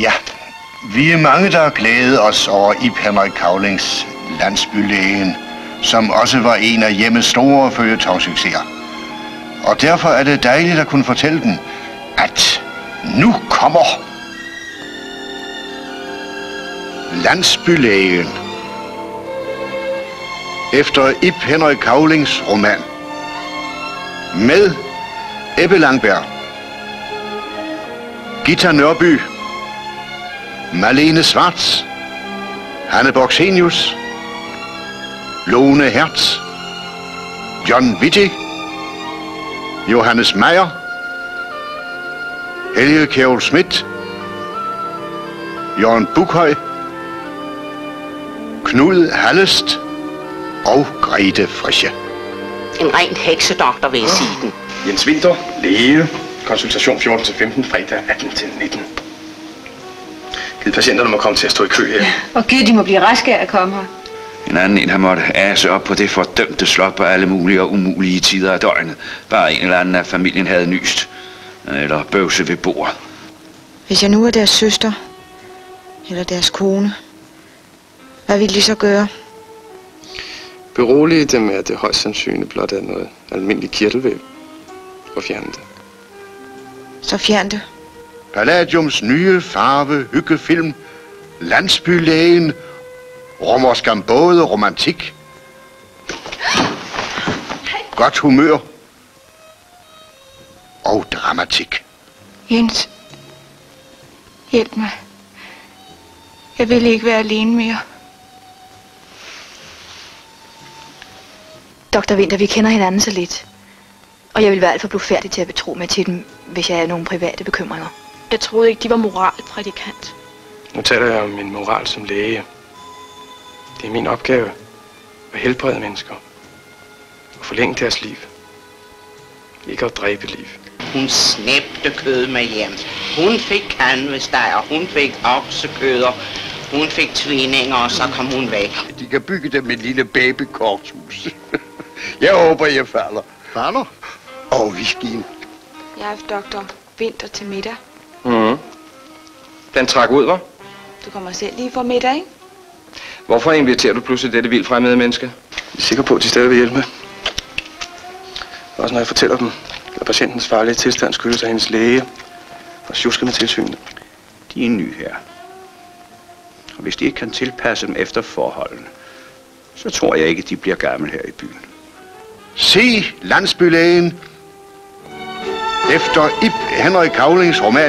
Ja, vi er mange, der har glædet os over Ip Henrik Kavlings landsbylægen, som også var en af hjemmets store følgetongsucceser. Og derfor er det dejligt at kunne fortælle den, at nu kommer Landsbylægen. Efter Ip Henrik Kavlings roman. Med Ebbe Langberg. Gita Nørby. Malene Svarts. Hanne Boxenius. Lone Hertz. John Wittig. Johannes Meyer. Helge Kjærl Schmidt. Jørgen Bukhøj. Knud Hallest og Grete Frische. En ren heksedoktor, vil jeg sige den. Jens Winter, læge. Konsultation 14-15, fredag 18-19. Givet patienterne må komme til at stå i kø her. Og gud, de må blive raske af at komme her. En anden en, han måtte ase op på det fordømte slot på alle mulige og umulige tider af døgnet. Bare en eller anden af familien havde nyst. Eller bøvse ved bordet. Hvis jeg nu er deres søster, eller deres kone, hvad vil de så gøre? Berolige dem med, at det højst sandsynligt blot er noget almindeligt kirtelvæv. Og fjerne det. Så fjern det. Palladiums nye farve hyggefilm Landsbylægen rummer skam både romantik, godt humør og dramatik. Jens, hjælp mig. Jeg vil ikke være alene mere. Dr. Winter, vi kender hinanden så lidt. Og jeg vil være alt for blufærdig til at betro mig til dem, hvis jeg har nogle private bekymringer. Jeg troede ikke, de var moralprædikant. Nu taler jeg om min moral som læge. Det er min opgave at helbrede mennesker. Og forlænge deres liv. Ikke at dræbe liv. Hun snæbte kød med hjem. Hun fik kanvesdejer, hun fik oksekøder, hun fik tvillinger, og så kom hun væk. De kan bygge dem et lille babykortshus. Jeg håber, jeg falder. Falder? Og whiskyen. Jeg haft doktor Vinter til middag. Mm. Den trak ud, var? Du kommer selv lige for middag, ikke? Hvorfor inviterer du pludselig dette vildt fremmede menneske? Jeg er sikker på, at de stadig vil hjælpe. Også når jeg fortæller dem, at patientens farlige tilstand skyldes af hendes læge og tjusker med tilsynet. De er nye her. Og hvis de ikke kan tilpasse dem efter forholdene, så tror jeg ikke, de bliver gamle her i byen. Se Landsbylægen efter Ip Henrik Kavlings roman